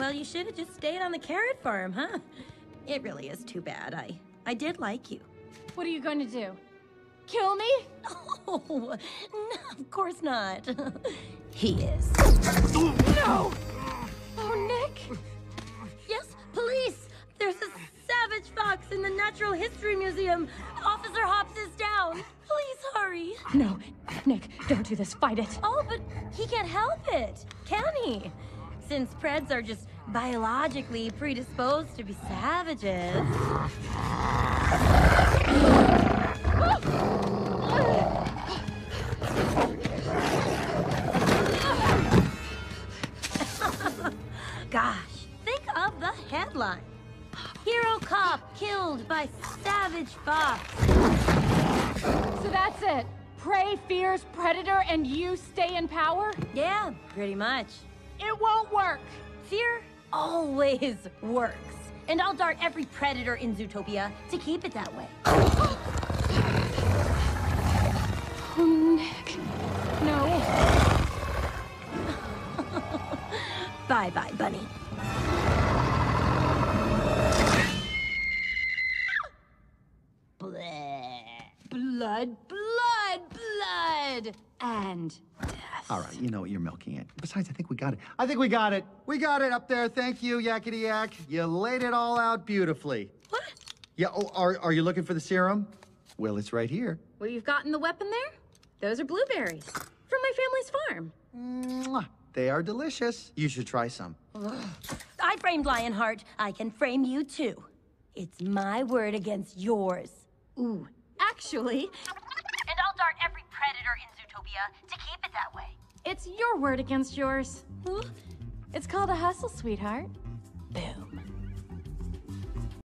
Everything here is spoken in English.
Well, you should have just stayed on the carrot farm, huh? It really is too bad. I I did like you. What are you going to do? Kill me? Oh, no, of course not. he is. No! Oh, Nick! Yes, police! There's a savage fox in the Natural History Museum. Officer Hopps is down. Please hurry. No, Nick, don't do this. Fight it. Oh, but he can't help it, can he? Since Preds are just biologically predisposed to be savages. Gosh, think of the headline. Hero cop killed by savage fox. So that's it. Prey fears predator and you stay in power? Yeah, pretty much. It won't work. Fear always works. And I'll dart every predator in Zootopia to keep it that way. Oh, Nick. No. Bye bye, bunny. Bleh. Blood, blood, blood! And. All right, you know what you're milking it. Besides, I think we got it. I think we got it. We got it up there. Thank you, Yakety Yak. You laid it all out beautifully. What? Yeah, oh, are, are you looking for the serum? Well, it's right here. Well, you've gotten the weapon there? Those are blueberries from my family's farm. Mwah. They are delicious. You should try some. I framed Lionheart. I can frame you too. It's my word against yours. Ooh, actually, And I'll dart every predator in To keep it that way. It's your word against yours. Huh? It's called a hustle, sweetheart. Boom.